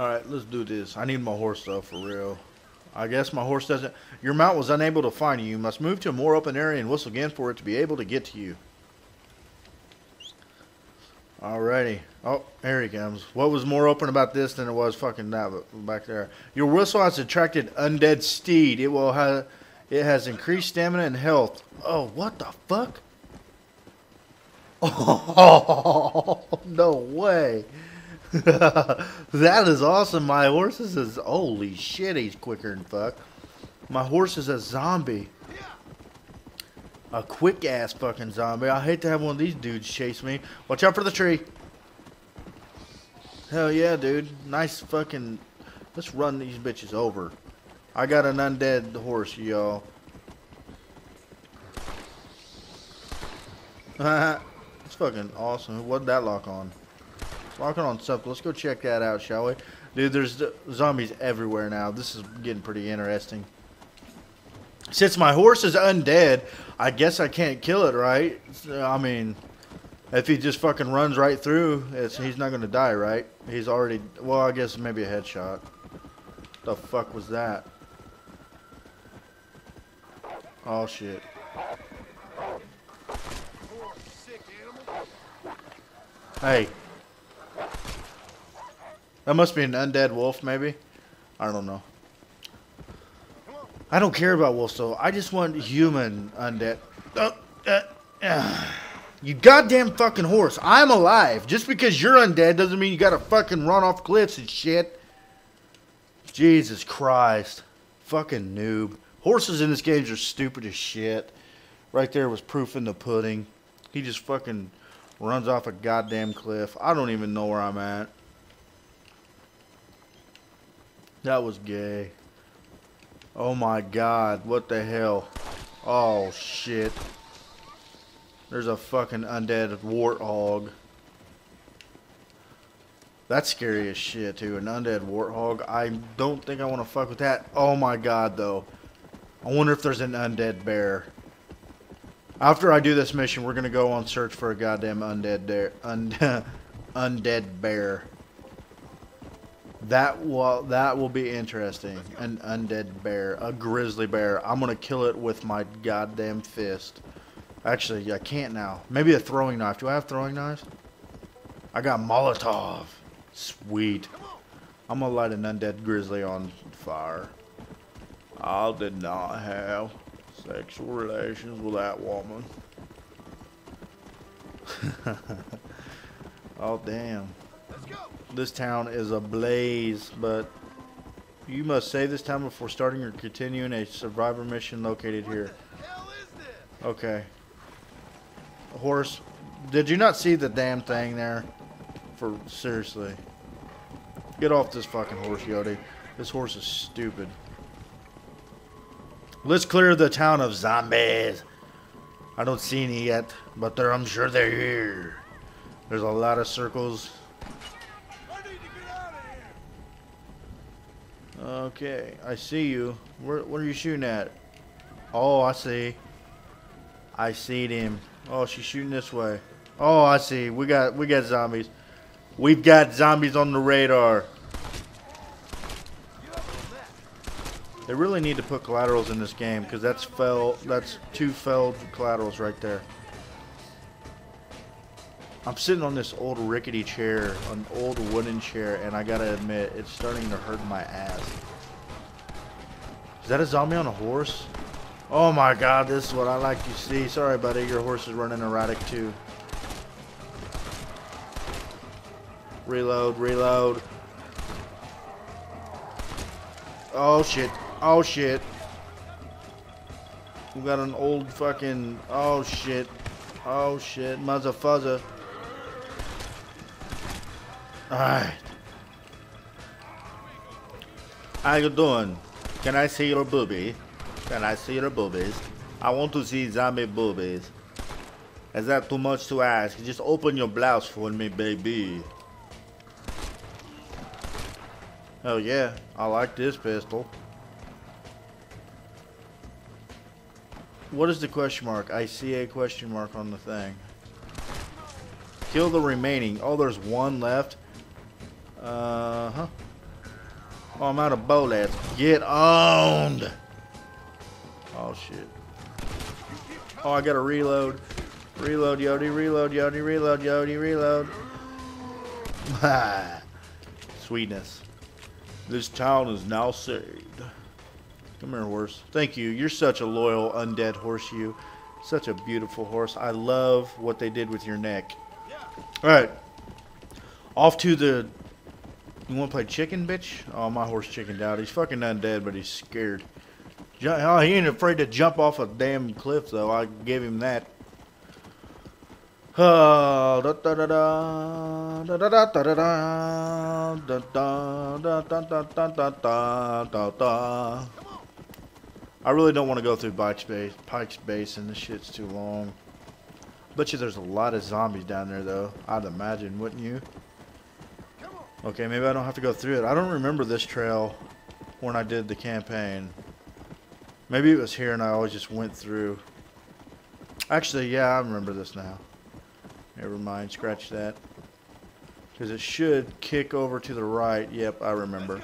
Alright, let's do this. I need my horse though, for real. I guess my horse doesn't... Your mount was unable to find you. You must move to a more open area and whistle again for it to be able to get to you. Alrighty. Oh, here he comes. What was more open about this than it was fucking that back there? Your whistle has attracted undead steed. It will have... It has increased stamina and health. Oh, what the fuck? Oh, no way. that is awesome. My horse is as holy shit. He's quicker than fuck. My horse is a zombie. A quick ass fucking zombie. I hate to have one of these dudes chase me. Watch out for the tree. Hell yeah, dude. Nice fucking. Let's run these bitches over. I got an undead horse, y'all. it's fucking awesome. What that lock on? Walking on something. Let's go check that out, shall we? Dude, there's zombies everywhere now. This is getting pretty interesting. Since my horse is undead, I guess I can't kill it, right? I mean, if he just fucking runs right through, he's not going to die, right? He's already... Well, I guess maybe a headshot. The fuck was that? Oh, shit. Hey, that must be an undead wolf, maybe. I don't know. I don't care about wolves, though. I just want human undead. Uh, uh, uh. You goddamn fucking horse. I'm alive. Just because you're undead doesn't mean you gotta fucking run off cliffs and shit. Jesus Christ. Fucking noob. Horses in this game are stupid as shit. Right there was proof in the pudding. He just fucking runs off a goddamn cliff. I don't even know where I'm at. That was gay. Oh my god, what the hell? Oh shit. There's a fucking undead warthog. That's scary as shit too. An undead warthog. I don't think I want to fuck with that. Oh my god though. I wonder if there's an undead bear. After I do this mission, we're gonna go on search for a goddamn undead bear. Un undead bear. That will that will be interesting. An undead bear, a grizzly bear. I'm gonna kill it with my goddamn fist. Actually, I can't now. Maybe a throwing knife. Do I have throwing knives? I got Molotov. Sweet. I'm gonna light an undead grizzly on fire. I did not have sexual relations with that woman. oh damn. This town is ablaze, but you must save this town before starting or continuing a survivor mission located here. Okay. Horse, did you not see the damn thing there? For seriously. Get off this fucking horse, Yodi. This horse is stupid. Let's clear the town of zombies. I don't see any yet, but I'm sure they're here. There's a lot of circles Okay, I see you. Where, what are you shooting at? Oh, I see. I see him. Oh, she's shooting this way. Oh, I see. We got we got zombies. We've got zombies on the radar. They really need to put collaterals in this game because that's fell. That's two failed collaterals right there. I'm sitting on this old rickety chair, an old wooden chair, and I gotta admit, it's starting to hurt my ass. Is that a zombie on a horse? Oh my god, this is what I like to see. Sorry, buddy, your horse is running erratic too. Reload, reload. Oh shit, oh shit. We got an old fucking, oh shit, oh shit, muzza fuzza. Alright. How you doing? Can I see your booby? Can I see your boobies? I want to see zombie boobies. Is that too much to ask? Just open your blouse for me, baby. Oh yeah, I like this pistol. What is the question mark? I see a question mark on the thing. Kill the remaining. Oh, there's one left. Uh-huh. Oh, I'm out of bullets. Get owned. Oh, shit. Oh, I gotta reload. Reload, Yodi, reload, Yodi, reload, Yodi, reload. Sweetness. This town is now saved. Come here, horse. Thank you. You're such a loyal undead horse, you. Such a beautiful horse. I love what they did with your neck. Alright. Off to the... You want to play chicken, bitch? Oh, my horse chickened out. He's fucking undead, but he's scared. Oh, he ain't afraid to jump off a damn cliff, though. I gave him that. I really don't want to go through Pike's Base, Pike's Basin. This shit's too long. Bet you there's a lot of zombies down there, though. I'd imagine, wouldn't you? Okay, maybe I don't have to go through it. I don't remember this trail when I did the campaign. Maybe it was here and I always just went through. Actually, yeah, I remember this now. Never mind, scratch that. Because it should kick over to the right. Yep, I remember.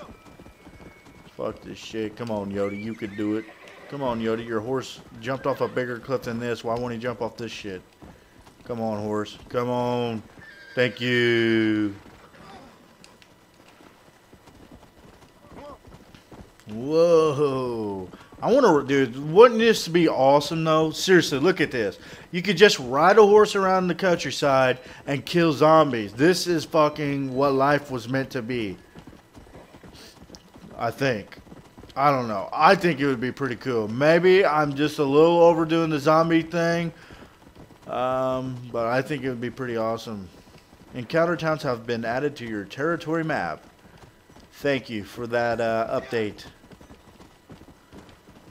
Fuck this shit. Come on, Yoda, you could do it. Come on, Yoda, your horse jumped off a bigger cliff than this. Why won't he jump off this shit? Come on, horse. Come on. Thank you. Whoa. I want to, dude, wouldn't this be awesome though? Seriously, look at this. You could just ride a horse around the countryside and kill zombies. This is fucking what life was meant to be. I think. I don't know. I think it would be pretty cool. Maybe I'm just a little overdoing the zombie thing. Um, but I think it would be pretty awesome. Encounter towns have been added to your territory map. Thank you for that uh, update.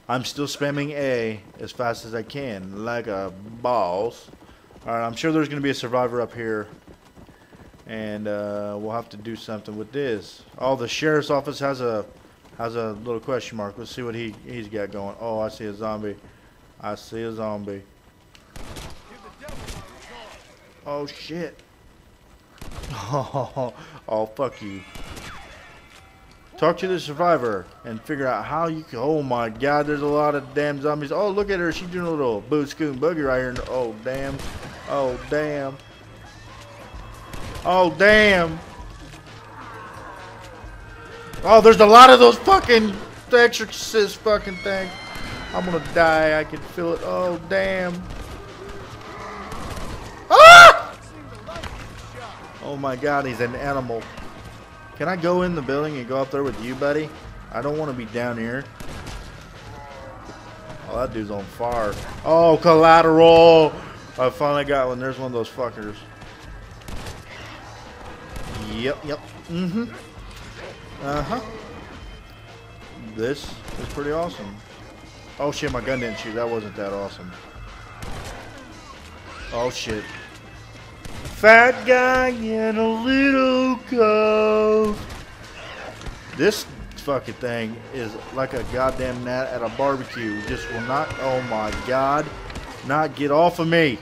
I'm still spamming A as fast as I can, like a boss. Alright, I'm sure there's going to be a survivor up here. And uh, we'll have to do something with this. Oh, the sheriff's office has a has a little question mark. Let's see what he, he's got going. Oh, I see a zombie. I see a zombie. Oh, shit. Oh, oh, fuck you. Talk to the survivor and figure out how you can. Oh my god, there's a lot of damn zombies. Oh, look at her. She's doing a little boo scoon boogie right here. Oh, damn. Oh, damn. Oh, damn. Oh, there's a lot of those fucking exorcist fucking things. I'm gonna die. I can feel it. Oh, damn. Ah! Oh my god, he's an animal. Can I go in the building and go up there with you, buddy? I don't want to be down here. Oh, that dude's on fire. Oh, collateral! I finally got one. There's one of those fuckers. Yep, yep. Mm-hmm. Uh-huh. This is pretty awesome. Oh shit, my gun didn't shoot. That wasn't that awesome. Oh shit. Fat guy in a little coat. This fucking thing is like a goddamn gnat at a barbecue. Just will not, oh my god, not get off of me.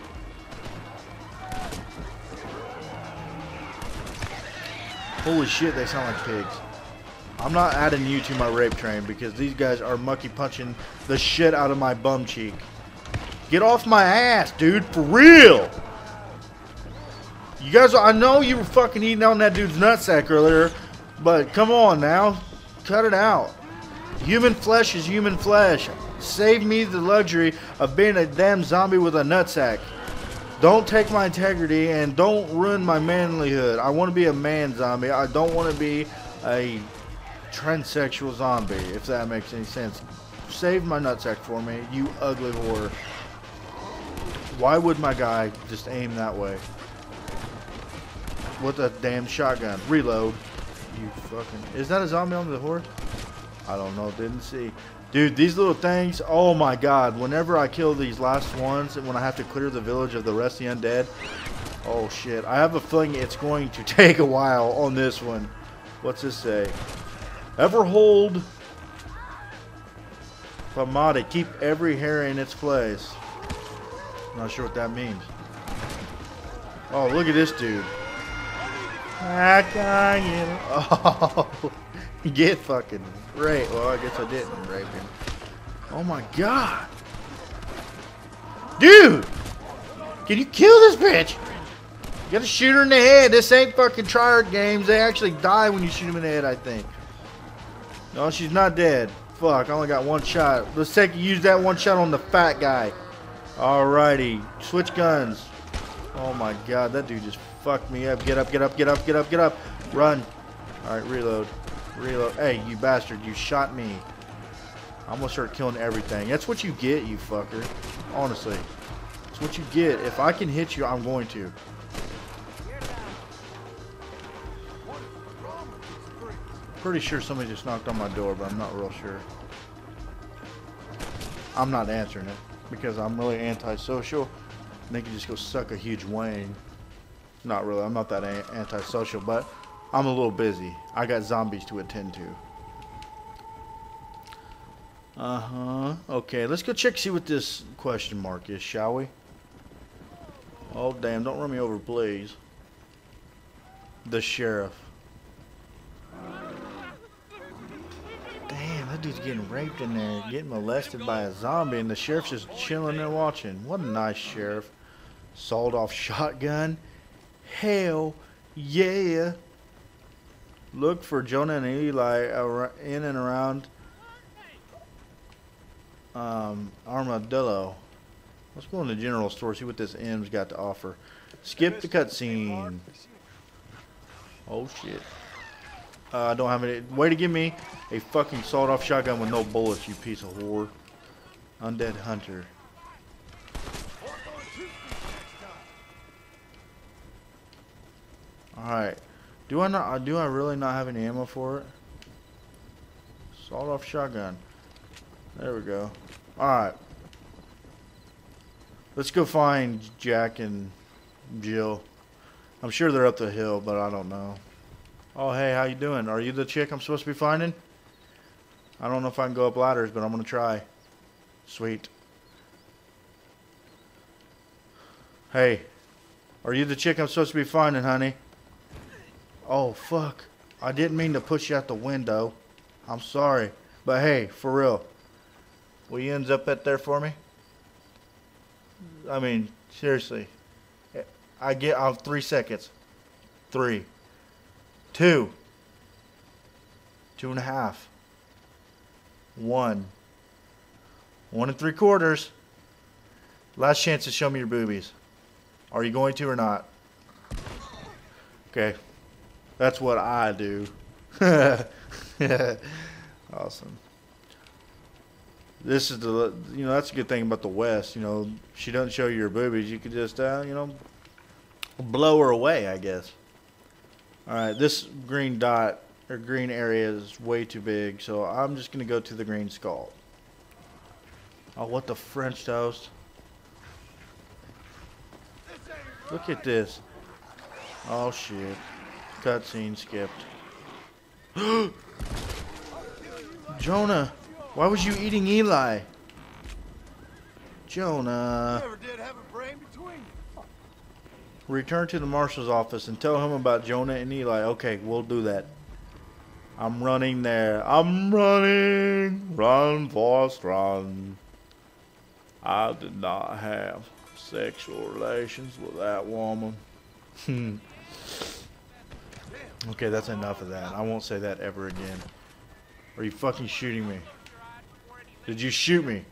Holy shit, they sound like pigs. I'm not adding you to my rape train because these guys are mucky punching the shit out of my bum cheek. Get off my ass, dude, for real. You guys, I know you were fucking eating on that dude's nutsack earlier, but come on now. Cut it out. Human flesh is human flesh. Save me the luxury of being a damn zombie with a nutsack. Don't take my integrity and don't ruin my manlyhood. I want to be a man zombie. I don't want to be a transsexual zombie, if that makes any sense. Save my nutsack for me, you ugly whore. Why would my guy just aim that way? With a damn shotgun. Reload. You fucking... Is that a zombie on the horse? I don't know. Didn't see. Dude, these little things, oh my god. Whenever I kill these last ones, and when I have to clear the village of the rest of the undead, oh shit. I have a feeling it's going to take a while on this one. What's this say? Ever hold Pamada, keep every hair in its place. Not sure what that means. Oh, look at this dude. Oh, Get fucking raped. Well, I guess I didn't rape him. Oh my god. Dude! Can you kill this bitch? You gotta shoot her in the head. This ain't fucking Treyarch games. They actually die when you shoot them in the head, I think. No, she's not dead. Fuck, I only got one shot. Let's take use that one shot on the fat guy. Alrighty. Switch guns. Oh my god, that dude just fucked me up. Get up, get up, get up, get up, get up. Run. Alright, reload. Reload. Hey, you bastard, you shot me. I'm gonna start killing everything. That's what you get, you fucker. Honestly. That's what you get. If I can hit you, I'm going to. Pretty sure somebody just knocked on my door, but I'm not real sure. I'm not answering it because I'm really antisocial. And they can just go suck a huge wang. Not really. I'm not that antisocial, but I'm a little busy. I got zombies to attend to. Uh-huh. Okay, let's go check see what this question mark is, shall we? Oh, damn. Don't run me over, please. The sheriff. Damn, that dude's getting raped in there, getting molested by a zombie, and the sheriff's just chilling there watching. What a nice sheriff. Sawed off shotgun. Hell yeah. Look for Jonah and Eli in and around um, Armadillo. Let's go in the general store, see what this M's got to offer. Skip the cutscene. Oh shit. Uh, I don't have any. Way to give me a fucking sawed-off shotgun with no bullets, you piece of whore. Undead hunter. All right. Do I not? Do I really not have any ammo for it? Sawed-off shotgun. There we go. All right. Let's go find Jack and Jill. I'm sure they're up the hill, but I don't know. Oh, hey, how you doing? Are you the chick I'm supposed to be finding? I don't know if I can go up ladders, but I'm going to try. Sweet. Hey, are you the chick I'm supposed to be finding, honey? Oh, fuck. I didn't mean to push you out the window. I'm sorry. But hey, for real. Will you ends up at there for me? I mean, seriously. I get off three seconds. Three. Two. Two and a half. One. One and three quarters. Last chance to show me your boobies. Are you going to or not? Okay. That's what I do. awesome this is the you know that's a good thing about the West. You know, she doesn't show you her boobies. You could just uh, you know blow her away. I guess. All right, this green dot or green area is way too big, so I'm just gonna go to the green skull. Oh, what the French toast? Look at this. Oh shit. Cutscene skipped. Jonah. Why was you eating Eli? Jonah. Return to the marshal's office and tell him about Jonah and Eli. Okay, we'll do that. I'm running there. I'm running. Run, Forrest, run. I did not have sexual relations with that woman. Hmm. Okay, that's enough of that. I won't say that ever again. Are you fucking shooting me? Did you shoot me?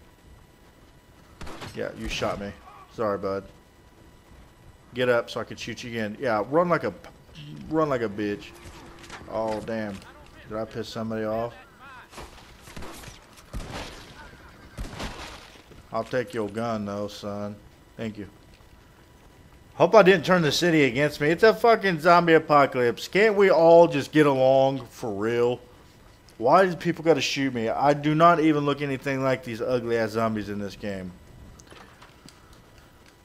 Yeah, you shot me. Sorry, bud. Get up so I can shoot you again. Yeah, run like a run like a bitch. Oh damn. Did I piss somebody off? I'll take your gun though, son. Thank you. Hope I didn't turn the city against me. It's a fucking zombie apocalypse. Can't we all just get along for real? Why do people got to shoot me? I do not even look anything like these ugly ass zombies in this game.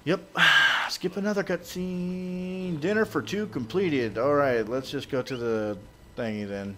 Yep. Skip another cutscene. Dinner for two completed. Alright, let's just go to the thingy then.